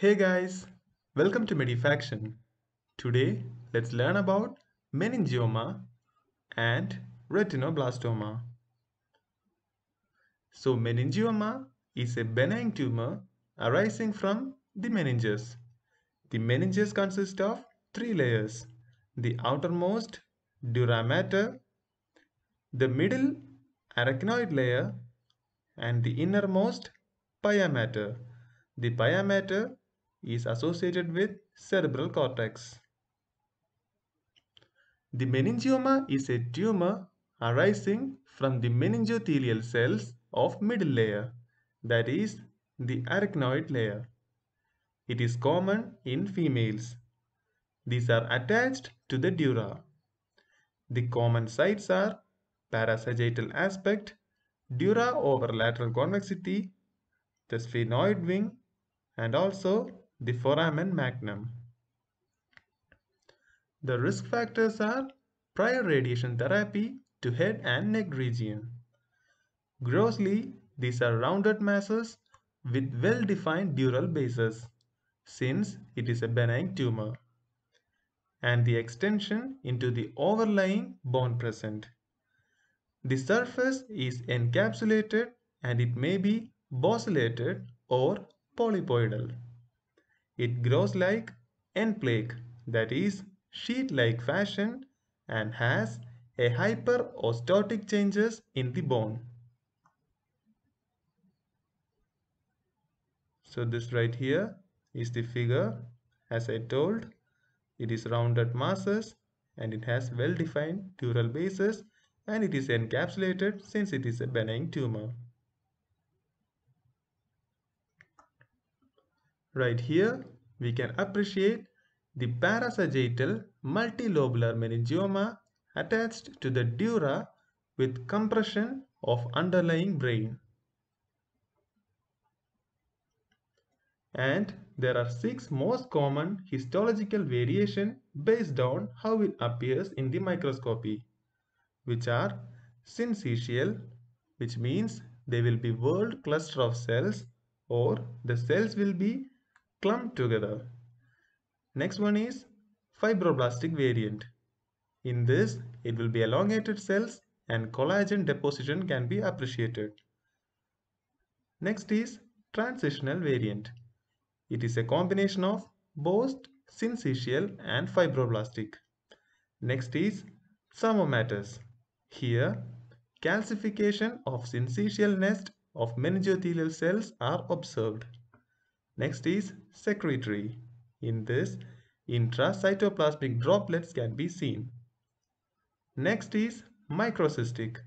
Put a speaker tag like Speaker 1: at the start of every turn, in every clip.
Speaker 1: Hey guys, welcome to Medifaction. Today, let's learn about meningioma and retinoblastoma. So, meningioma is a benign tumor arising from the meninges. The meninges consist of three layers the outermost dura mater, the middle arachnoid layer, and the innermost pia mater. The pia mater is associated with cerebral cortex. The meningioma is a tumor arising from the meningothelial cells of middle layer, that is the arachnoid layer. It is common in females. These are attached to the dura. The common sites are parasagittal aspect, dura over lateral convexity, the sphenoid wing, and also the foramen magnum. The risk factors are prior radiation therapy to head and neck region. Grossly, these are rounded masses with well-defined dural bases, since it is a benign tumor, and the extension into the overlying bone present. The surface is encapsulated and it may be bosselated or polypoidal. It grows like en plaque, that is, sheet-like fashion and has a hyperostotic changes in the bone. So this right here is the figure as I told it is rounded masses and it has well defined dural bases and it is encapsulated since it is a benign tumor. Right here we can appreciate the parasagittal multilobular meningioma attached to the dura with compression of underlying brain. And there are six most common histological variation based on how it appears in the microscopy which are syncytial which means they will be whorled cluster of cells or the cells will be clumped together. Next one is fibroblastic variant. In this it will be elongated cells and collagen deposition can be appreciated. Next is transitional variant. It is a combination of both syncytial and fibroblastic. Next is psammomatous. Here, calcification of syncytial nest of meningothelial cells are observed. Next is secretory. In this, intracytoplasmic droplets can be seen. Next is microcystic.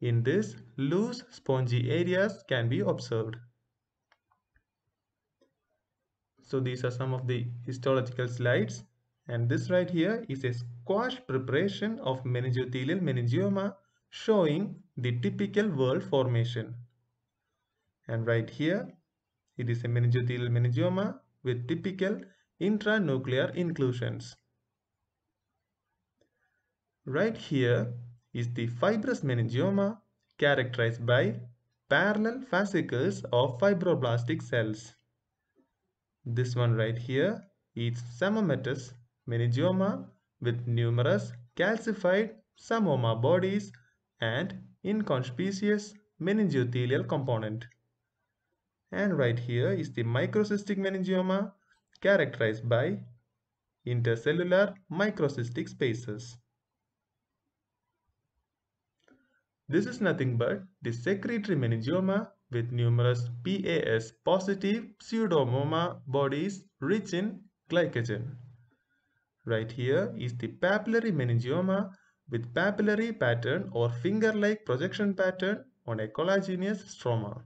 Speaker 1: In this, loose spongy areas can be observed. So these are some of the histological slides. And this right here is a squash preparation of meningothelial meningioma showing the typical whorl formation. And right here, it is a meningothelial meningioma with typical intranuclear inclusions. Right here is the fibrous meningioma characterized by parallel fascicles of fibroblastic cells. This one right here is psammomatous meningioma with numerous calcified psammoma bodies and inconspicuous meningothelial component. And right here is the microcystic meningioma characterized by intercellular microcystic spaces. This is nothing but the secretory meningioma with numerous PAS positive psammoma bodies rich in glycogen. Right here is the papillary meningioma with papillary pattern or finger-like projection pattern on a collagenous stroma.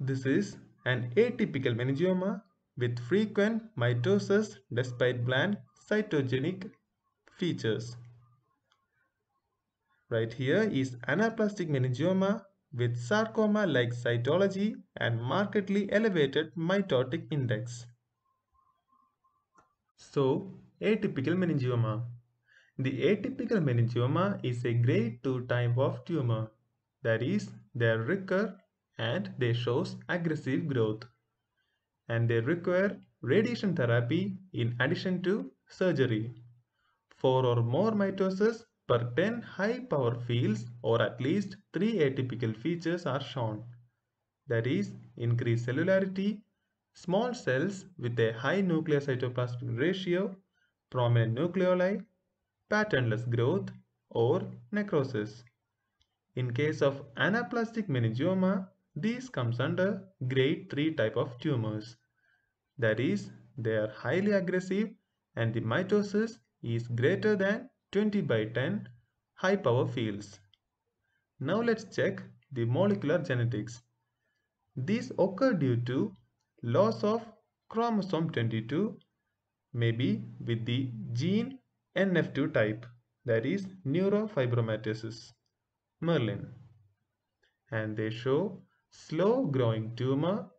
Speaker 1: This is an atypical meningioma with frequent mitosis despite bland cytogenic features. Right here is anaplastic meningioma with sarcoma-like cytology and markedly elevated mitotic index. So, atypical meningioma. The atypical meningioma is a grade 2 type of tumor. That is, they recur and they shows aggressive growth. And they require radiation therapy in addition to surgery. 4 or more mitosis per 10 high power fields or at least 3 atypical features are shown. That is, increased cellularity, small cells with a high nuclear cytoplasmic ratio, prominent nucleoli, patternless growth, or necrosis. In case of anaplastic meningioma, this comes under grade 3 type of tumors. That is, they are highly aggressive and the mitosis is greater than 20 by 10 high power fields. Now let's check the molecular genetics. These occur due to loss of chromosome 22 maybe with the gene NF2 type that is neurofibromatosis Merlin and they show slow growing tumor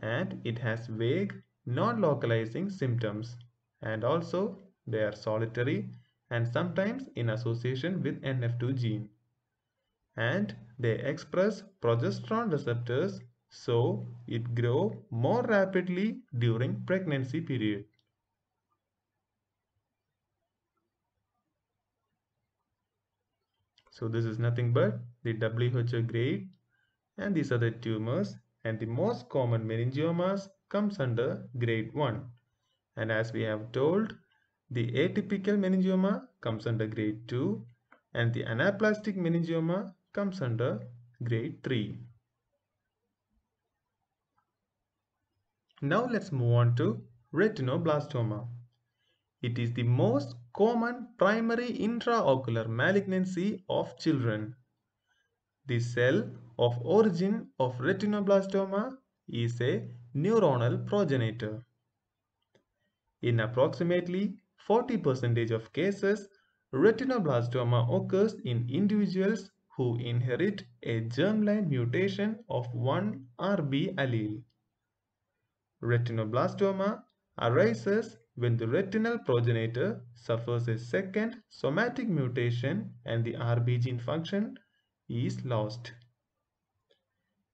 Speaker 1: and it has vague non-localizing symptoms and also they are solitary and sometimes in association with NF2 gene and they express progesterone receptors so it grow more rapidly during pregnancy period. So this is nothing but the WHO grade and these are the tumors and the most common meningiomas comes under grade 1 and as we have told the atypical meningioma comes under grade 2 and the anaplastic meningioma comes under grade 3. Now let's move on to retinoblastoma. It is the most common primary intraocular malignancy of children. The cell of origin of retinoblastoma is a neuronal progenitor. In approximately 40% of cases, retinoblastoma occurs in individuals who inherit a germline mutation of one RB allele. Retinoblastoma arises when the retinal progenitor suffers a second somatic mutation and the RB gene function is lost.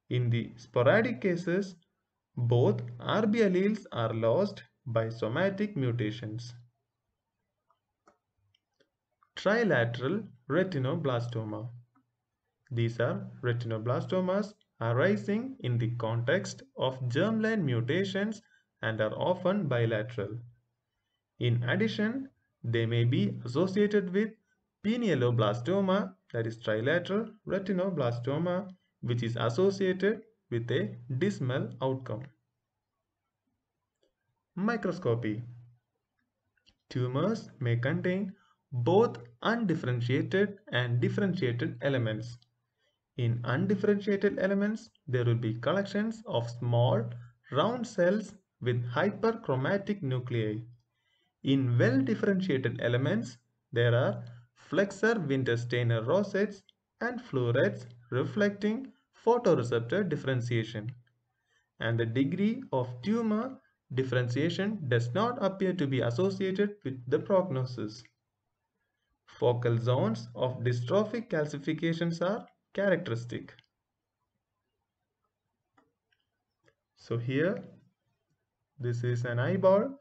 Speaker 1: In the sporadic cases, both RB alleles are lost by somatic mutations. Trilateral retinoblastoma. These are retinoblastomas arising in the context of germline mutations and are often bilateral. In addition, they may be associated with pinealoblastoma that is trilateral retinoblastoma which is associated with a dismal outcome. Microscopy Tumors may contain both undifferentiated and differentiated elements in undifferentiated elements, there will be collections of small round cells with hyperchromatic nuclei. In well-differentiated elements, there are Flexner Wintersteiner rosettes and florets reflecting photoreceptor differentiation. And the degree of tumor differentiation does not appear to be associated with the prognosis. Focal zones of dystrophic calcifications are characteristic. So here this is an eyeball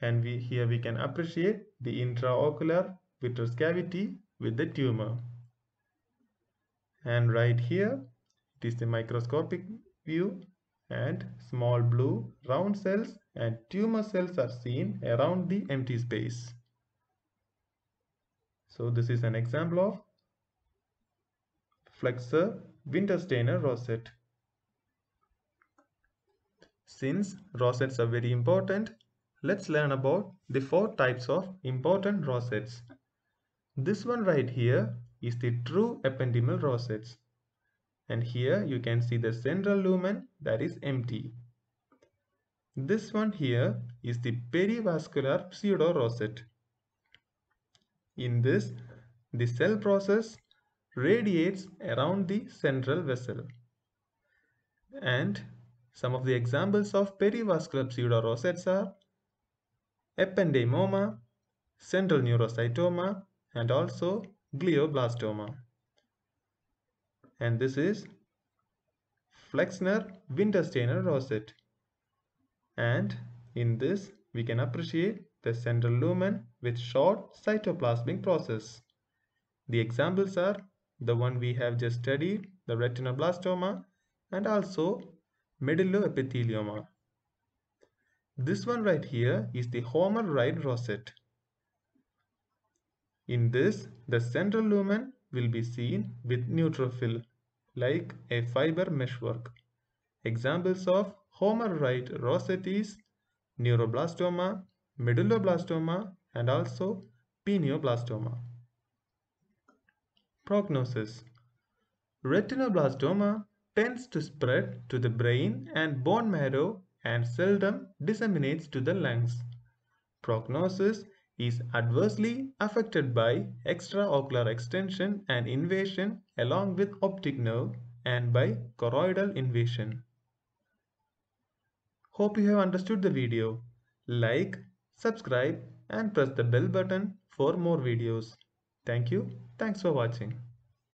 Speaker 1: and we here we can appreciate the intraocular vitreous cavity with the tumor. And right here it is the microscopic view and small blue round cells and tumor cells are seen around the empty space. So this is an example of Flexner Wintersteiner rosette. Since rosettes are very important, let's learn about the four types of important rosettes. This one right here is the true ependymal rosettes. And here you can see the central lumen that is empty. This one here is the perivascular pseudo rosette. In this, the cell process radiates around the central vessel. And some of the examples of perivascular pseudo rosettes are ependymoma, central neurocytoma and also glioblastoma. And this is Flexner Wintersteiner rosette. And in this, we can appreciate the central lumen with short cytoplasmic process. The examples are the one we have just studied, the retinoblastoma and also medulloepithelioma. This one right here is the Homer Wright rosette. In this, the central lumen will be seen with neutrophil, like a fiber meshwork. Examples of Homer Wright rosette is neuroblastoma, medulloblastoma, and also pineoblastoma. Prognosis Retinoblastoma tends to spread to the brain and bone marrow and seldom disseminates to the lungs. Prognosis is adversely affected by extraocular extension and invasion along with optic nerve and by choroidal invasion. Hope you have understood the video. Like, subscribe and press the bell button for more videos. Thank you. Thanks for watching.